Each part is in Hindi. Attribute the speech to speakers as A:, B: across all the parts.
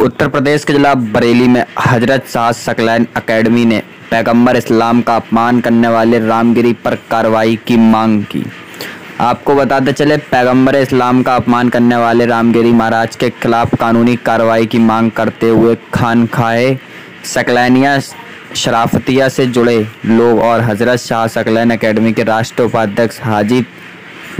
A: उत्तर प्रदेश के जिला बरेली में हज़रत शाह सकलैन अकेडमी ने पैगंबर इस्लाम का अपमान करने वाले रामगिरी पर कार्रवाई की मांग की। आपको बताते चले, पैगंबर इस्लाम का अपमान करने वाले रामगिरी महाराज के खिलाफ कानूनी कार्रवाई की मांग करते हुए खान खाए। सकलैनिया शराफतिया से जुड़े लोग और हज़रत शाह सकलैन अकेडमी के राष्ट्रीय उपाध्यक्ष हाजी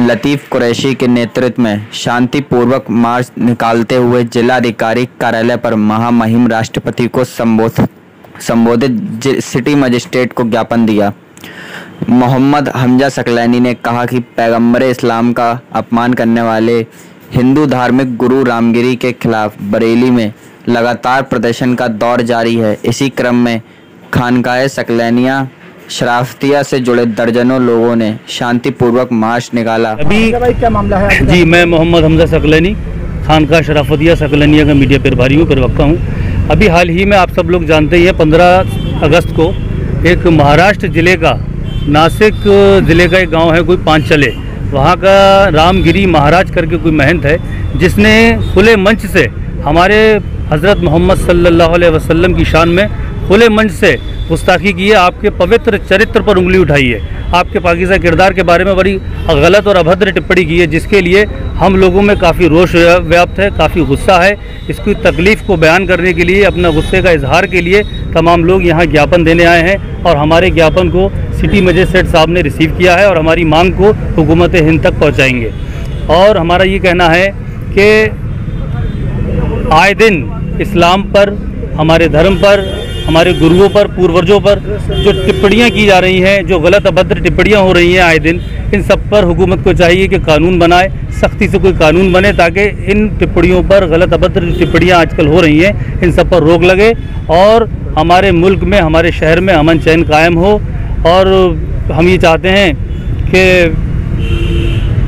A: लतीफ़ कुरैशी के नेतृत्व में शांतिपूर्वक मार्च निकालते हुए जिलाधिकारी कार्यालय पर महामहिम राष्ट्रपति को संबोधित संबोधित सिटी मजिस्ट्रेट को ज्ञापन दिया। मोहम्मद हमजा सकलैनी ने कहा कि पैगंबर इस्लाम का अपमान करने वाले हिंदू धार्मिक गुरु रामगिरी के खिलाफ बरेली में लगातार प्रदर्शन का दौर जारी है। इसी क्रम में खानकाए सकलैनिया शराफतिया से जुड़े दर्जनों लोगों ने शांतिपूर्वक मार्च निकाला।
B: अभी क्या मामला है जी मैं मोहम्मद हमजा सकलैनी खानका शराफतिया सकलैनिया का मीडिया प्रभारी हूँ प्रवक्ता हूँ। अभी हाल ही में आप सब लोग जानते ही हैं पंद्रह अगस्त को एक महाराष्ट्र ज़िले का नासिक ज़िले का एक गाँव है कोई पाँच चले वहाँ का रामगिरी महाराज करके कोई महंत है जिसने खुले मंच से हमारे हज़रत मोहम्मद सल्लल्लाहु अलैहि वसल्लम की शान में खुले मंच से गुस्ताखी की है, आपके पवित्र चरित्र पर उंगली उठाई है। आपके पाकिजा किरदार के बारे में बड़ी गलत और अभद्र टिप्पणी की है, जिसके लिए हम लोगों में काफ़ी रोष व्याप्त है, काफ़ी गुस्सा है। इसकी तकलीफ़ को बयान करने के लिए, अपना गुस्से का इजहार के लिए तमाम लोग यहाँ ज्ञापन देने आए हैं और हमारे ज्ञापन को सिटी मजिस्ट्रेट साहब ने रिसीव किया है और हमारी मांग को हुकूमत हिंद तक पहुँचाएँगे। और हमारा ये कहना है कि आए दिन इस्लाम पर, हमारे धर्म पर हमारे गुरुओं पर, पूर्वजों पर जो टिप्पणियाँ की जा रही हैं, जो गलत अभद्र टिप्पणियाँ हो रही हैं आए दिन, इन सब पर हुकूमत को चाहिए कि कानून बनाए, सख्ती से कोई कानून बने ताकि इन टिप्पणियों पर गलत अभद्र टिप्पणियाँ आजकल हो रही हैं, इन सब पर रोक लगे और हमारे मुल्क में, हमारे शहर में अमन चैन कायम हो। और हम ये चाहते हैं कि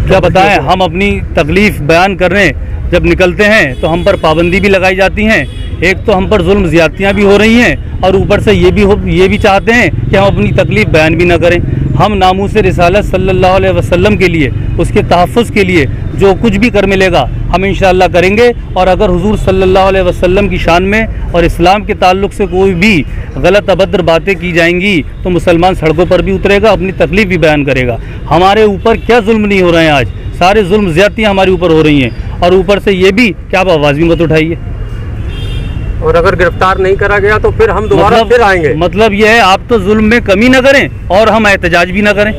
B: क्या बताएँ, हम अपनी तकलीफ़ बयान करने जब निकलते हैं तो हम पर पाबंदी भी लगाई जाती हैं। एक तो हम पर जुल्म ज़्यादतियाँ भी हो रही हैं और ऊपर से ये भी हो, ये भी चाहते हैं कि हम अपनी तकलीफ़ बयान भी ना करें। हम नामू से सल्लल्लाहु अलैहि वसल्लम के लिए, उसके तहफ़ के लिए जो कुछ भी कर मिलेगा, हम इन करेंगे। और अगर हुजूर सल्लल्लाहु अलैहि वसल्लम की शान में और इस्लाम के ताल्लुक से कोई भी गलत, अभद्र बातें की जाएँगी तो मुसलमान सड़कों पर भी उतरेगा, अपनी तकलीफ़ भी बयान करेगा। हमारे ऊपर क्या जुल्म नहीं हो रहे हैं आज? सारे जुल्म ज़्यादतियाँ हमारे ऊपर हो रही हैं। और ऊपर से ये भी क्या आप आवाज़ भी मत उठाइए।
C: और अगर गिरफ़्तार नहीं करा गया तो फिर हम दोबारा
B: मतलब,
C: फिर आएँगे।
B: मतलब ये है आप तो जुल्म में कमी ना करें और हम एहतजाज भी ना करें।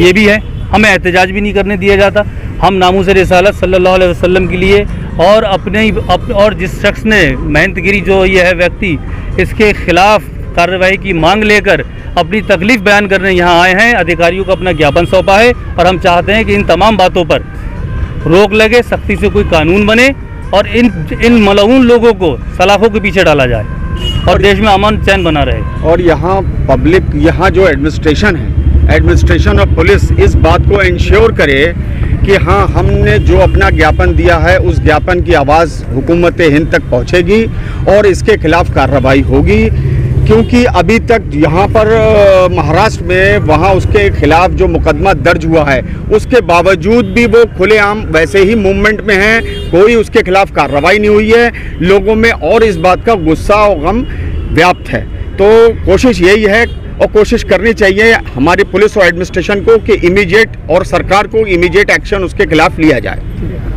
B: ये भी है हमें एहतजाज भी नहीं करने दिया जाता। हम नामू से रसालत सल्लल्लाहु अलैहि वसल्लम के लिए और अपने ही अप, और जिस शख्स ने मेहनतगिरी जो ये है व्यक्ति इसके खिलाफ कार्रवाई की मांग लेकर अपनी तकलीफ़ बयान करने यहाँ आए हैं। अधिकारियों को अपना ज्ञापन सौंपा है और हम चाहते हैं कि इन तमाम बातों पर रोक लगे, सख्ती से कोई कानून बने और इन इन मलून लोगों को सलाखों के पीछे डाला जाए और देश में अमन चैन बना रहे।
D: और यहाँ पब्लिक, यहाँ जो एडमिनिस्ट्रेशन है, एडमिनिस्ट्रेशन और पुलिस इस बात को इंश्योर करे कि हाँ हमने जो अपना ज्ञापन दिया है, उस ज्ञापन की आवाज़ हुकूमत हिंद तक पहुँचेगी और इसके खिलाफ कार्रवाई होगी। क्योंकि अभी तक यहाँ पर महाराष्ट्र में वहाँ उसके खिलाफ जो मुकदमा दर्ज हुआ है, उसके बावजूद भी वो खुलेआम वैसे ही मूवमेंट में हैं, कोई उसके खिलाफ कार्रवाई नहीं हुई है। लोगों में और इस बात का गुस्सा और गम व्याप्त है। तो कोशिश यही है और कोशिश करनी चाहिए हमारी पुलिस और एडमिनिस्ट्रेशन को कि इमीडिएट और सरकार को इमीडिएट एक्शन उसके खिलाफ लिया जाए।